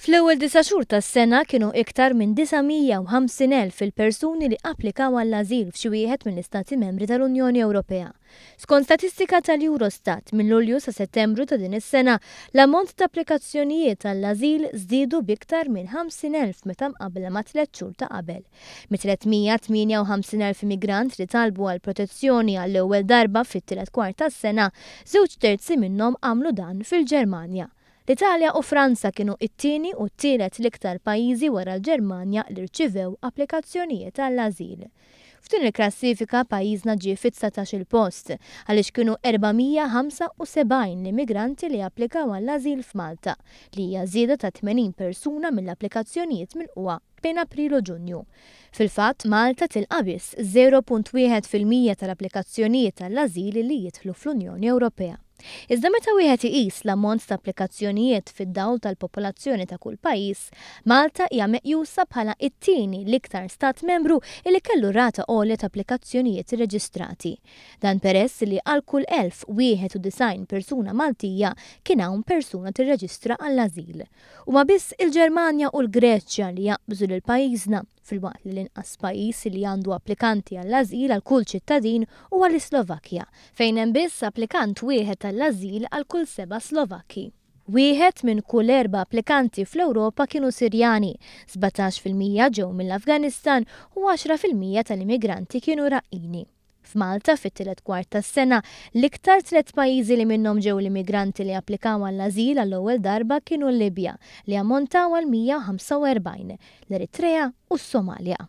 Fl-ewwel disa' xhur tas-sena kienu iktar minn 950,000 il-persuni li applikaw għall-ażil f'xi wieħed mill-Istati Membri tal-Unjoni Ewropea. Skont statistika tal-Eurostat, minn Lulju sa Settembru ta' din is-sena, l-ammont ta' applikazzjonijiet għall-ażil żdiedu b'iktar minn 50,000 meta mqabbla mat-tliet xhur ta' qabel. Mit-358 elf immigrant li talbu għal protezzjoni għall-ewwel darba fit-tielet kwart tas-sena, żewġ terzi minnhom għamlu dan fil-Ġermanja. L-Italja u Franza kienu t-tieni u t-tielet l-iktar pajjiżi wara l-Ġermanja li rċivew applikazzjonijiet għall-ażil. F'din il-klassifika pajjiżna ġie fit-dsatax-il post, għaliex kienu 475 l-immigranti li applikaw għall-ażil f'Malta, li hija żieda ta' 80 persuna mill-applikazzjonijiet milqugħa. bejn April u Ġunju. Fil-fatt, Malta tilqa' biss 0.1 fil-mija tal-applikazzjonijiet għall-ażil li jidħlu fl-Unjoni Ewropea. Iżda meta wieħed iqis l-ammont ta' applikazzjonijiet fid-dawl tal-popolazzjoni ta' kull pajjiż, Malta hija meqjusa bħala t-tieni l-iktar Stat Membru li kellu rata għolja ta' applikazzjonijiet irreġistrati. Dan peress li għal kull 1,091 persuna Maltija kien hawn persuna tirreġistra għall-ażil. Huma biss il-Ġermanja u l-Greċja li jaqbżu lil pajjiżna, filwaqt li l-inqas pajjiż li għandu applikanti għall-ażil għal kull ċittadin huwa l-Islovakkja, fejn hemm biss applikant wieħed għall-ażil għal kull seba' Slovakki. Wieħed minn kull erba' applikanti fl-Ewropa kienu Sirjani, sbatax fil-mija ġew mill-Afganistan u għaxra fil-mija tal-immigranti kienu Iraqqini. F'Malta, fit-tielet kwart tas-sena, l-iktar tliet pajjiżi li minnhom ġew l-immigranti li applikaw għall-ażil għall-ewwel darba kienu l-Libja, li ammontaw għal 145, l-Eritrea u s-Somalja.